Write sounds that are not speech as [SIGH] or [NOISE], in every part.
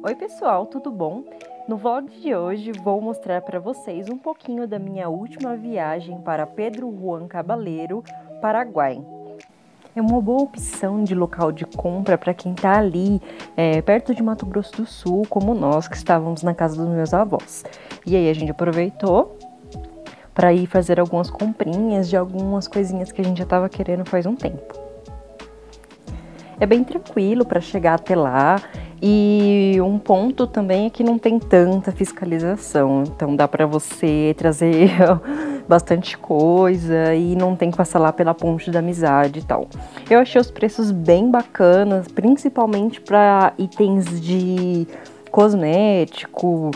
Oi pessoal, tudo bom? No vlog de hoje vou mostrar para vocês um pouquinho da minha última viagem para Pedro Juan Cabaleiro, Paraguai. É uma boa opção de local de compra para quem está ali é, perto de Mato Grosso do Sul, como nós que estávamos na casa dos meus avós. E aí a gente aproveitou para ir fazer algumas comprinhas de algumas coisinhas que a gente já estava querendo faz um tempo. É bem tranquilo para chegar até lá e um ponto também é que não tem tanta fiscalização, então dá para você trazer [LAUGHS] bastante coisa e não tem que passar lá pela ponte da amizade e tal. Eu achei os preços bem bacanas, principalmente para itens de cosmético,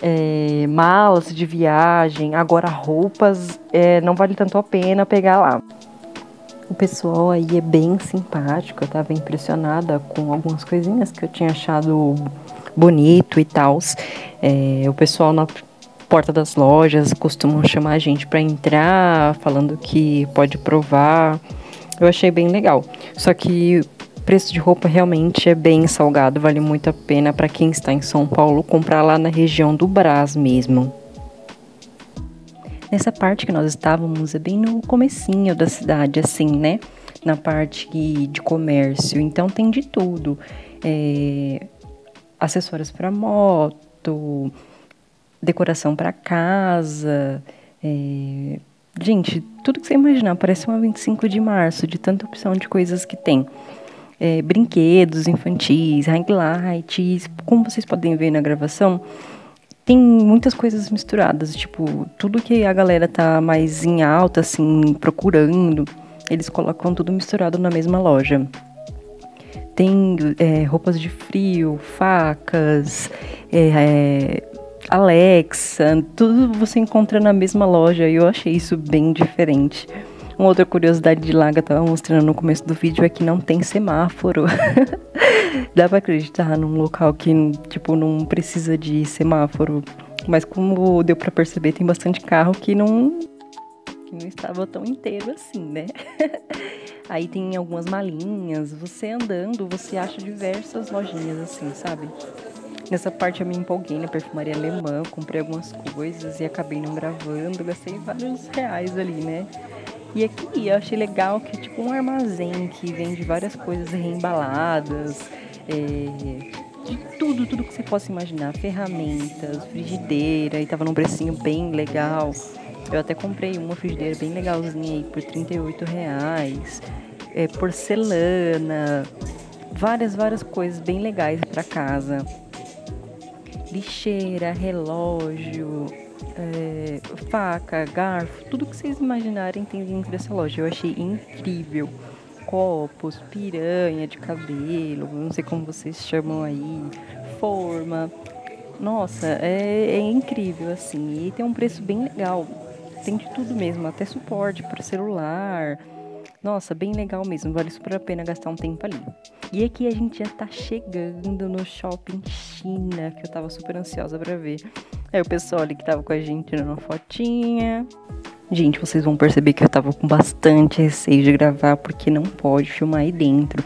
é, malas de viagem, agora roupas, é, não vale tanto a pena pegar lá. O pessoal aí é bem simpático, eu tava impressionada com algumas coisinhas que eu tinha achado bonito e tal. É, o pessoal na porta das lojas costumam chamar a gente para entrar, falando que pode provar. Eu achei bem legal. Só que o preço de roupa realmente é bem salgado, vale muito a pena para quem está em São Paulo comprar lá na região do Brás mesmo. Nessa parte que nós estávamos é bem no comecinho da cidade, assim, né? Na parte de comércio. Então tem de tudo. É, acessórios para moto, decoração para casa. É, gente, tudo que você imaginar parece uma 25 de março, de tanta opção de coisas que tem. É, brinquedos infantis, highlights, como vocês podem ver na gravação, tem muitas coisas misturadas, tipo, tudo que a galera tá mais em alta, assim, procurando, eles colocam tudo misturado na mesma loja. Tem é, roupas de frio, facas, é, é, Alexa, tudo você encontra na mesma loja e eu achei isso bem diferente. Uma outra curiosidade de lá que eu tava mostrando no começo do vídeo é que não tem semáforo. [LAUGHS] Dá pra acreditar num local que, tipo, não precisa de semáforo. Mas como deu pra perceber, tem bastante carro que não. que não estava tão inteiro assim, né? [LAUGHS] Aí tem algumas malinhas. Você andando, você acha diversas lojinhas assim, sabe? Nessa parte eu me empolguei na perfumaria alemã, comprei algumas coisas e acabei não gravando, gastei vários reais ali, né? E aqui eu achei legal que é tipo um armazém que vende várias coisas reembaladas, é, de tudo, tudo que você possa imaginar, ferramentas, frigideira, e tava num precinho bem legal. Eu até comprei uma frigideira bem legalzinha aí por 38 reais, é, porcelana, várias, várias coisas bem legais para casa. Lixeira, relógio, é, faca, garfo, tudo que vocês imaginarem tem dentro dessa loja. Eu achei incrível. Copos, piranha de cabelo, não sei como vocês chamam aí, forma. Nossa, é, é incrível assim. E tem um preço bem legal. Tem de tudo mesmo, até suporte para celular. Nossa, bem legal mesmo, vale super a pena gastar um tempo ali. E aqui a gente já tá chegando no shopping China, que eu tava super ansiosa para ver. Aí o pessoal ali que tava com a gente tirando uma fotinha. Gente, vocês vão perceber que eu tava com bastante receio de gravar, porque não pode filmar aí dentro.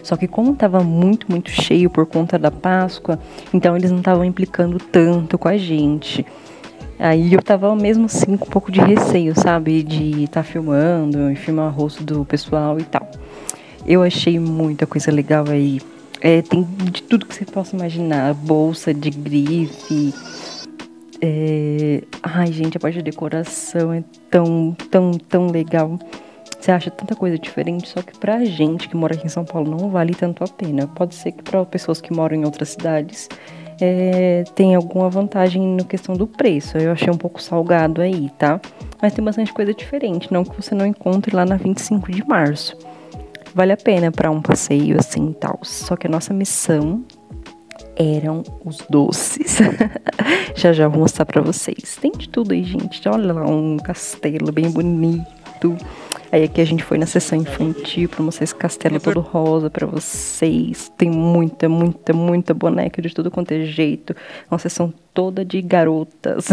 Só que como tava muito, muito cheio por conta da Páscoa, então eles não estavam implicando tanto com a gente. Aí eu tava mesmo assim com um pouco de receio, sabe? De estar tá filmando e filmar o rosto do pessoal e tal. Eu achei muita coisa legal aí. É, tem de tudo que você possa imaginar. Bolsa de grife, é... Ai, gente, a parte de decoração é tão, tão, tão legal. Você acha tanta coisa diferente, só que pra gente que mora aqui em São Paulo não vale tanto a pena. Pode ser que para pessoas que moram em outras cidades é, tem alguma vantagem na questão do preço. Eu achei um pouco salgado aí, tá? Mas tem bastante coisa diferente, não que você não encontre lá na 25 de março. Vale a pena para um passeio assim e tal. Só que a nossa missão eram os doces. [LAUGHS] já já vou mostrar para vocês. Tem de tudo aí, gente. Olha lá, um castelo bem bonito. Aí aqui a gente foi na sessão infantil para mostrar esse castelo todo rosa para vocês. Tem muita, muita, muita boneca de tudo quanto é jeito. Uma sessão toda de garotas.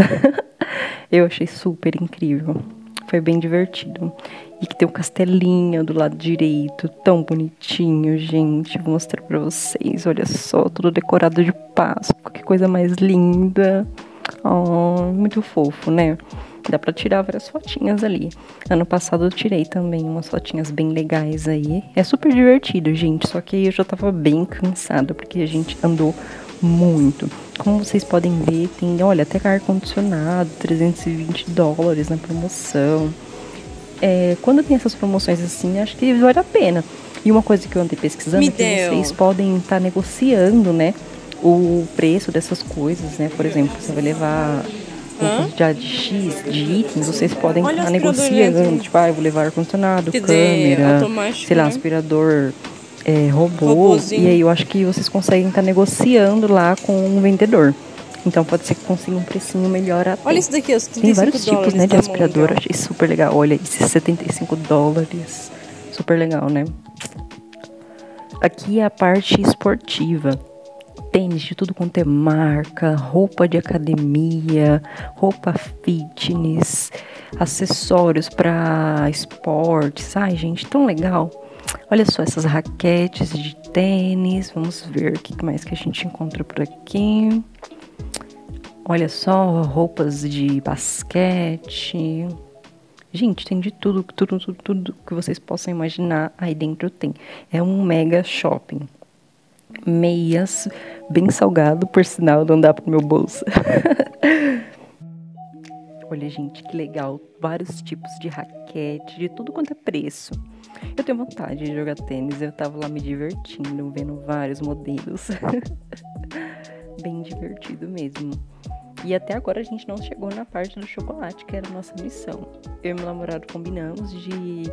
[LAUGHS] Eu achei super incrível. Foi bem divertido. E que tem um castelinho do lado direito, tão bonitinho, gente. Vou mostrar pra vocês. Olha só, tudo decorado de Páscoa. Que coisa mais linda. Oh, muito fofo, né? Dá pra tirar várias fotinhas ali. Ano passado eu tirei também umas fotinhas bem legais aí. É super divertido, gente. Só que eu já tava bem cansada, porque a gente andou muito. Como vocês podem ver, tem, olha, até ar-condicionado, 320 dólares na promoção. É, quando tem essas promoções assim, acho que vale a pena. E uma coisa que eu andei pesquisando Me é que deu. vocês podem estar tá negociando, né? O preço dessas coisas, né? Por exemplo, você vai levar um quantidade de X de itens, vocês podem estar o aspirador negociando. Tipo, ah, eu vou levar ar-condicionado, câmera, sei lá, né? aspirador é, robô. Robozinho. E aí eu acho que vocês conseguem estar negociando lá com um vendedor. Então pode ser que consiga um precinho melhor até. Olha isso daqui, os 35 Tem vários tipos, né, de aspirador. Achei super legal. Olha, esses 75 dólares. Super legal, né? Aqui é a parte esportiva. Tênis de tudo quanto é marca, roupa de academia, roupa fitness, acessórios para esportes. Ai, gente, tão legal. Olha só essas raquetes de tênis. Vamos ver o que mais que a gente encontra por aqui. Olha só, roupas de basquete. Gente, tem de tudo, tudo, tudo, tudo que vocês possam imaginar aí dentro tem. É um mega shopping. Meias, bem salgado, por sinal, não dá pro meu bolso. [LAUGHS] Olha, gente, que legal. Vários tipos de raquete, de tudo quanto é preço. Eu tenho vontade de jogar tênis, eu tava lá me divertindo, vendo vários modelos. [LAUGHS] bem divertido mesmo. E até agora a gente não chegou na parte do chocolate, que era a nossa missão. Eu e meu namorado combinamos de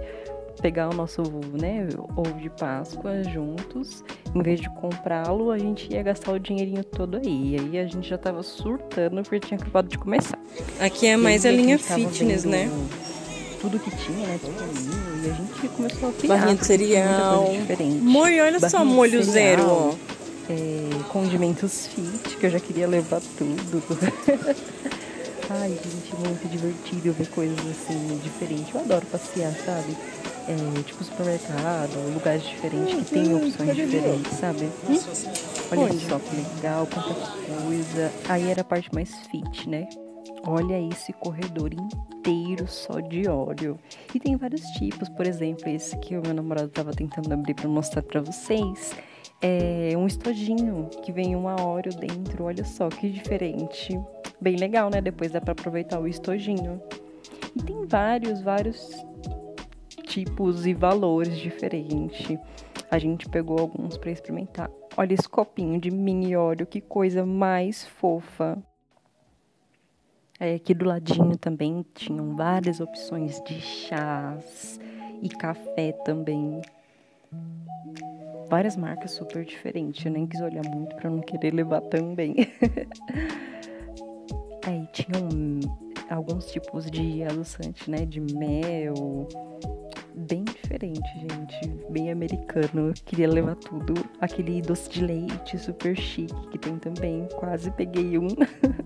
pegar o nosso né, ovo de Páscoa juntos. Em vez de comprá-lo, a gente ia gastar o dinheirinho todo aí. E aí a gente já tava surtando porque tinha acabado de começar. Aqui é mais a linha fitness, vendo né? Tudo que tinha, né? E a gente começou a pirar. Barrinha de cereal. Molho, olha só, Barrinha molho cereal, zero, ó. é, condimentos fit, que eu já queria levar tudo. [LAUGHS] Ai, gente, muito divertido ver coisas assim diferentes. Eu adoro passear, sabe? É, tipo supermercado, lugares diferentes que tem opções diferentes, sabe? Olha Onde? só que legal, quanta coisa. Aí era a parte mais fit, né? Olha esse corredor inteiro só de óleo. E tem vários tipos, por exemplo, esse que o meu namorado tava tentando abrir para mostrar para vocês. É um estojinho que vem uma óleo dentro. Olha só que diferente. Bem legal, né? Depois dá para aproveitar o estojinho. E tem vários, vários tipos e valores diferentes. A gente pegou alguns para experimentar. Olha esse copinho de mini óleo, que coisa mais fofa. Aí aqui do ladinho também tinham várias opções de chás e café também. Várias marcas super diferentes. Eu nem quis olhar muito para não querer levar também. [LAUGHS] Aí tinham alguns tipos de adoçante, né? De mel. Bem diferente, gente. Bem americano. Eu queria levar tudo. Aquele doce de leite super chique que tem também. Quase peguei um.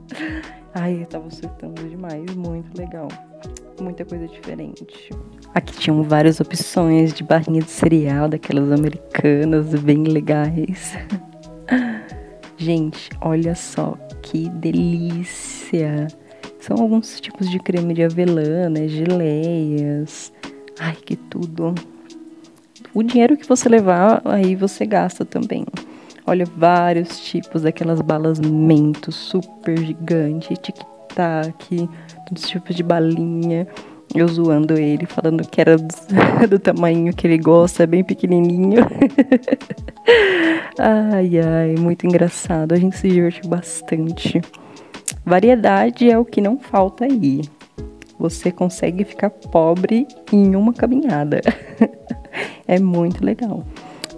[LAUGHS] Ai, eu tava surtando demais. Muito legal. Muita coisa diferente. Aqui tinham várias opções de barrinha de cereal, daquelas americanas, bem legais. [LAUGHS] Gente, olha só que delícia! São alguns tipos de creme de avelã, né? Geleias. Ai, que tudo! O dinheiro que você levar, aí você gasta também. Olha, vários tipos daquelas balas mento super gigante, tic-tac, todos os tipos de balinha. Eu zoando ele, falando que era do, [LAUGHS] do tamanho que ele gosta, bem pequenininho. [LAUGHS] ai, ai, muito engraçado. A gente se divertiu bastante. Variedade é o que não falta aí. Você consegue ficar pobre em uma caminhada. [LAUGHS] é muito legal.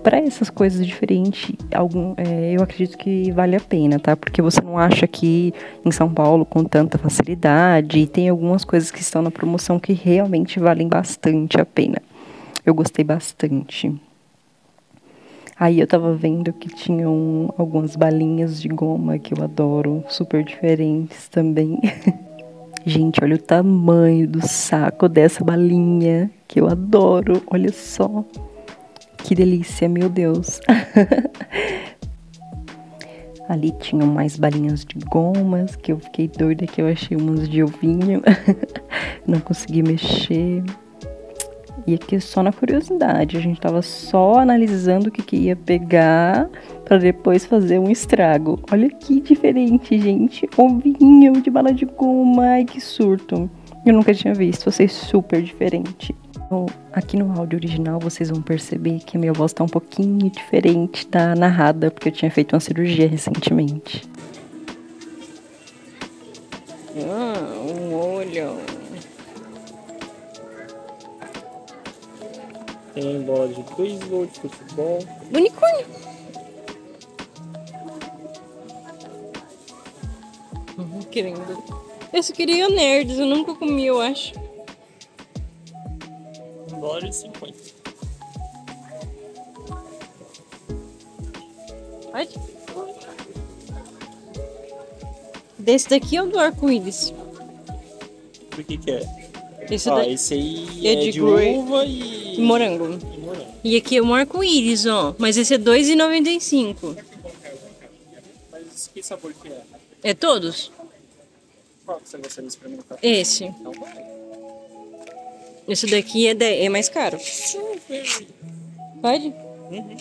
Para essas coisas diferentes, algum, é, eu acredito que vale a pena, tá? Porque você não acha aqui em São Paulo com tanta facilidade e tem algumas coisas que estão na promoção que realmente valem bastante a pena. Eu gostei bastante. Aí eu tava vendo que tinham algumas balinhas de goma que eu adoro, super diferentes também. [LAUGHS] Gente, olha o tamanho do saco dessa balinha, que eu adoro. Olha só. Que delícia, meu Deus. [LAUGHS] Ali tinham mais balinhas de gomas, que eu fiquei doida que eu achei umas de ovinho. [LAUGHS] Não consegui mexer. E aqui só na curiosidade, a gente tava só analisando o que, que ia pegar para depois fazer um estrago. Olha que diferente, gente. Ovinho de bala de goma, ai que surto. Eu nunca tinha visto, vocês super diferente. Aqui no áudio original vocês vão perceber que a minha voz tá um pouquinho diferente da narrada, porque eu tinha feito uma cirurgia recentemente. Tem bola de beisebol, de futebol. Unicórnio. Uhum, que lindo. Esse queria nerds, eu nunca comi, eu acho. Um dólar e 50. Pode? Desse daqui ou do arco-íris? O que que é? Esse ah, daqui esse aí é é, de de, uva e... e morango. e morango. E aqui é um arco-íris, ó. Mas esse é R$2,95. Mas que sabor que é? É todos? Qual que você gostaria de experimentar? Esse. Então. Esse daqui é, 10, é mais caro. Pode? Uhum.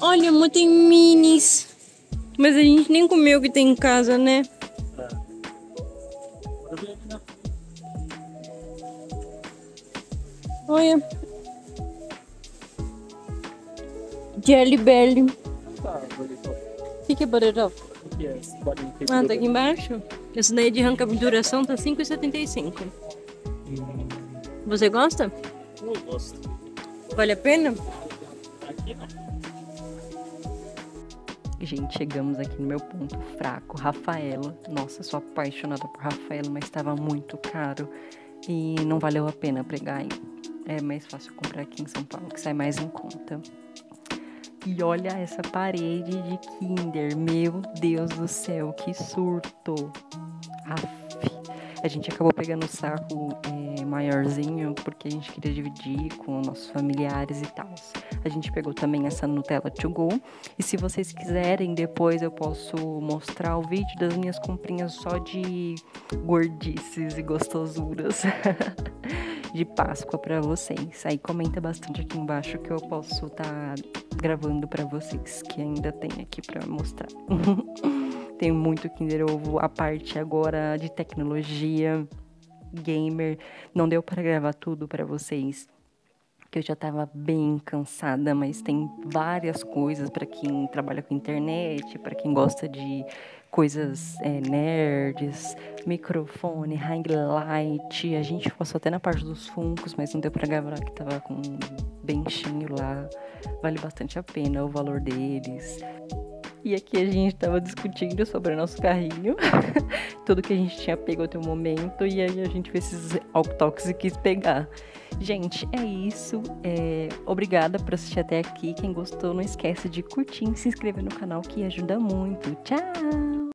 Olha, amor, tem minis. Mas a gente nem comeu o que tem em casa, né? Olha. Jelly Belly. Tá, O que, que é é que Ah, tá aqui embaixo. Esse daí de arranca duração tá R$5,75. Você gosta? Eu gosto. Vale a pena? Aqui não. Gente, chegamos aqui no meu ponto fraco, Rafaela. Nossa, sou apaixonada por Rafaela, mas estava muito caro e não valeu a pena pregar aí. É mais fácil comprar aqui em São Paulo, que sai mais em conta. E olha essa parede de Kinder, meu Deus do céu, que surto! Aff. A gente acabou pegando o saco é, maiorzinho porque a gente queria dividir com nossos familiares e tal. A gente pegou também essa Nutella to go. E se vocês quiserem, depois eu posso mostrar o vídeo das minhas comprinhas só de gordices e gostosuras [LAUGHS] de Páscoa para vocês. Aí comenta bastante aqui embaixo que eu posso estar gravando para vocês, que ainda tem aqui para mostrar. [LAUGHS] tem muito Kinder Ovo, a parte agora de tecnologia, gamer. Não deu para gravar tudo para vocês que eu já estava bem cansada, mas tem várias coisas para quem trabalha com internet, para quem gosta de coisas é, nerds, microfone, ring light. A gente passou até na parte dos funcos, mas não deu para gravar que tava com bem cheio lá. Vale bastante a pena o valor deles. E aqui a gente tava discutindo sobre o nosso carrinho, [LAUGHS] tudo que a gente tinha pego até o momento, e aí a gente fez esses altox e quis pegar. Gente, é isso. É... Obrigada por assistir até aqui. Quem gostou, não esquece de curtir e se inscrever no canal que ajuda muito. Tchau!